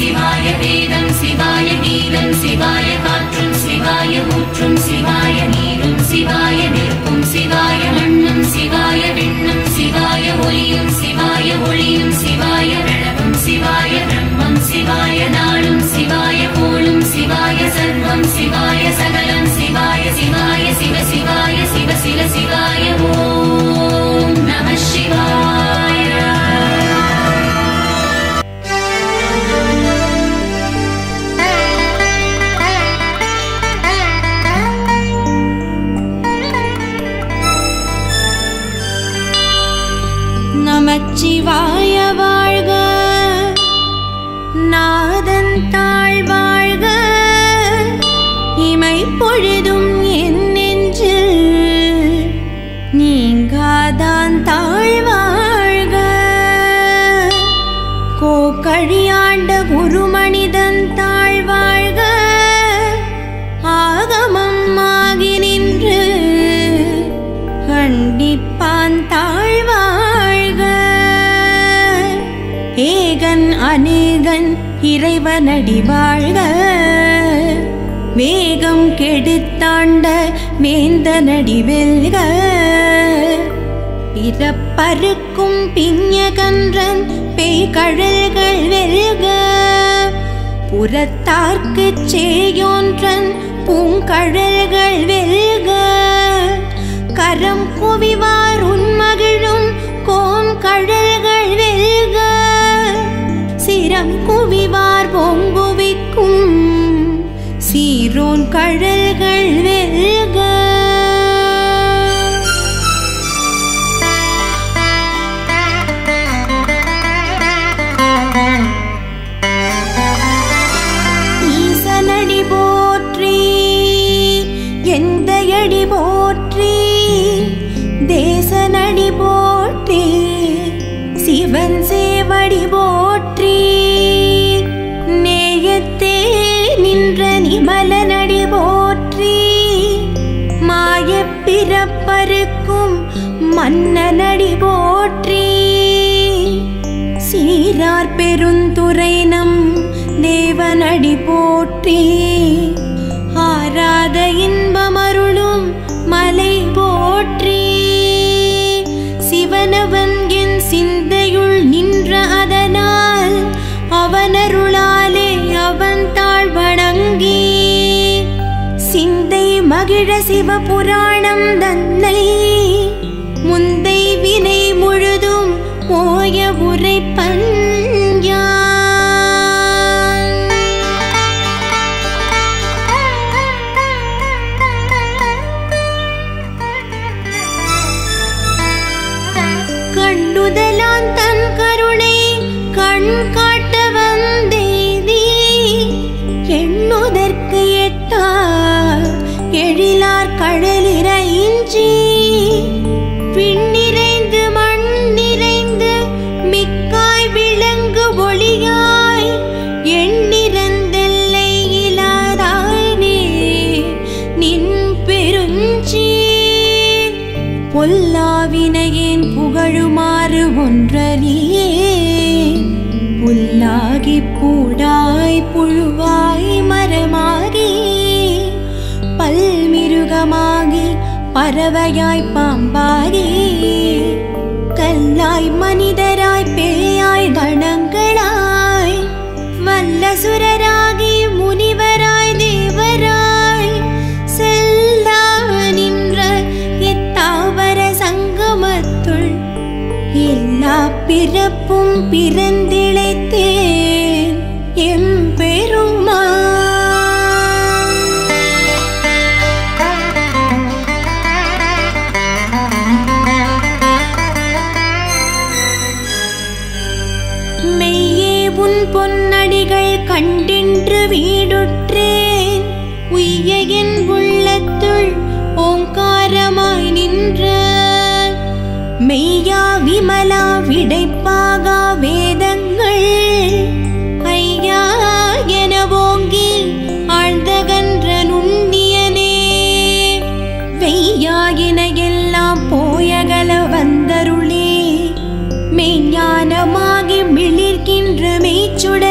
சிவாய வேதம் சிவாய கீதம் சிவாய காற்றும் சிவாய ஊற்றும் சிவாய நீரும் சிவாய நிற்பும் சிவாய மண்ணும் சிவாய ஏகன் அநேகன் இறைவனடி வாழ்க. வேகம் கெடுத்தாண்ட வேந்தனடி வெல்க. பிறப்பருக்கும் பிஞ்சகன்றன் பேய்கழல்கள் வெல்க. புறத்தார்க்கு சேயோன்றன் மன்னனடி போற்றி. சீரார் பெருந்துரை நம் தேவனடி போற்றி. ஆராத இன்பமருளும் மலை போற்றி. சிவனவன் என் சிந்தையுள் நின்ற அதனால் அவனருளாலே அவன் தாழ் வணங்கி. சிந்தை மகிழ சிவபுராணம் தன்னை keep பூடாய் புழுவாய் மரமாகி பல்மிருகமாகி பறவையாய் பாம்பாகி கல்லாய் மனிதராய் பேயாய் கணங்களாய் வல்லசுரராகி முனிவராய் தேவராய் செல்லா நின்ற எத்தாவர சங்கமத்துள் எல்லா பிறப்பும் பிற கண்டென்று வீடுற்றேன். உய்ய என் உள்ளத்துள் ஓங்காரமாய் நின்ற மெய்யா விமலா விடைப்பாகா வேதங்கள். ஐயா என ஓங்கி ஆழ்ந்தகன்ற நுண்ணியனே. வெய்யாயின எல்லாம் போயகல வந்தருளே. மெய்ஞானமாகி மிளிர்கின்ற மெய்ச்சுட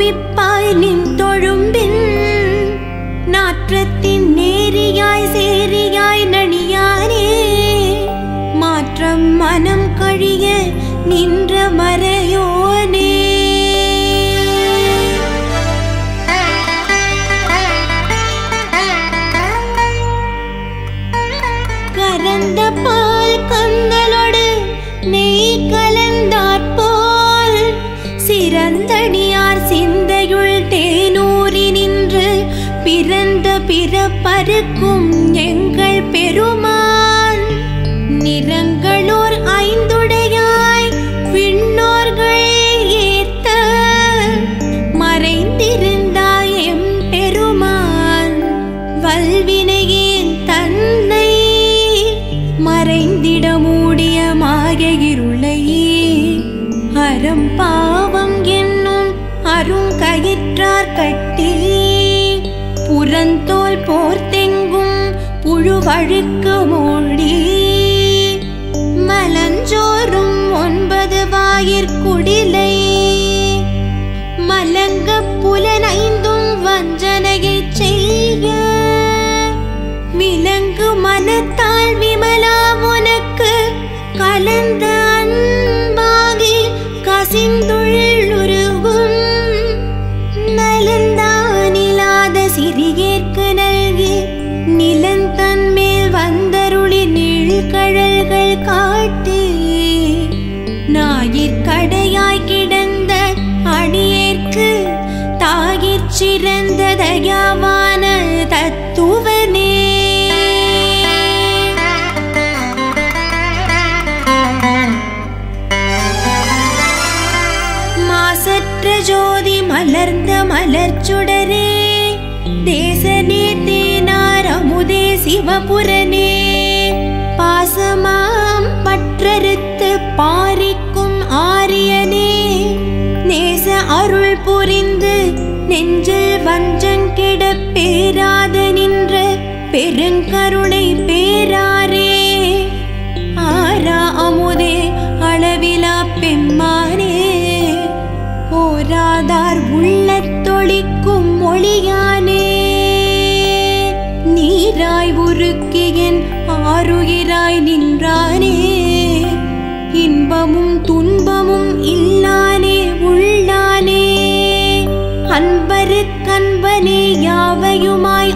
தொழுவிப்பாய் நின் தொழும்பின் நாற்றத்தின் நேரியாய் சேரியாய் நணியானே மாற்றம் மனம் கழிய நின்ற மறையோனே. கரந்த பா புறந்தோல் போர்த்தெங்கும் புழுவழுக்கு மூடி மலஞ்சோல் சிறந்த தயாவான தத்துவனே மாசற்ற ஜோதி மலர்ந்த மலர்ச்சுடரே தேசனே தேனார் அமுதே சிவபுரனே. பாசமாம் பற்றறுத்து பாரிக்கும் ஆரியனே. நேச அருள் புரிந்து நெஞ்சில் வஞ்சம் கெட பேராத நின்ற பெருங்கருணை பேராரே. ஆரா அமுதே அளவிலா பெம்மானே. ஓராதார் உள்ள தொழிக்கும் மொழியானே. நீராய் உருக்கியன் ஆறுகிறாய் நின்றானே. Rabbi, you my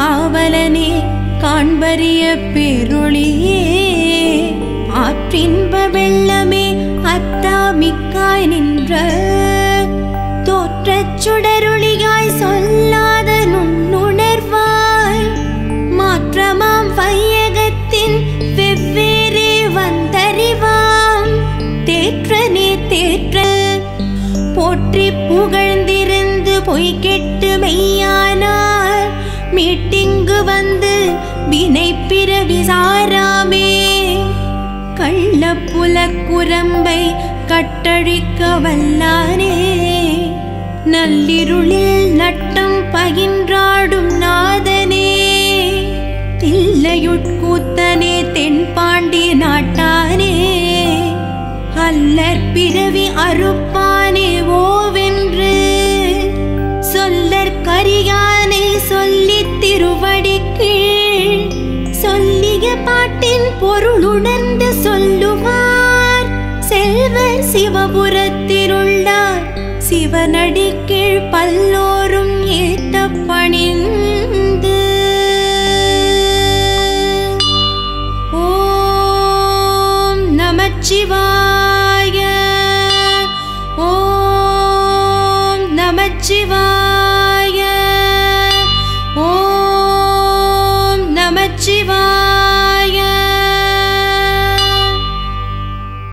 காவலனே காண்பறிய பெருளியே கள்ளப்புலக்குரம்பை கட்டழிக்க வல்லாரே நள்ளிருளில் நட்டம் பகின்றாடும் நாதனே. தில்லையுட்கூத்தனே தென்பாண்டி நாட்டானே. அல்லற் பிறவி அறுப்பானே பணிந்து